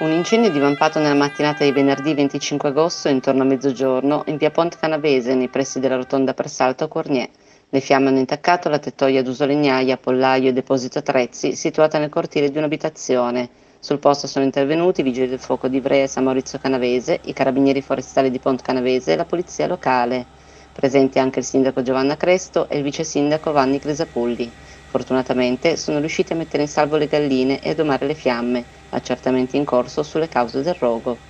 Un incendio è divampato nella mattinata di venerdì 25 agosto intorno a mezzogiorno in via Ponte Canavese nei pressi della rotonda per salto a Cornier. Le fiamme hanno intaccato la tettoia d'uso legnaia, pollaio e deposito attrezzi situata nel cortile di un'abitazione. Sul posto sono intervenuti i vigili del fuoco di Ivrea e San Maurizio Canavese, i carabinieri forestali di Ponte Canavese e la polizia locale. Presenti anche il sindaco Giovanna Cresto e il vice sindaco Vanni Crisapulli. Fortunatamente sono riusciti a mettere in salvo le galline e a domare le fiamme, accertamenti in corso sulle cause del rogo.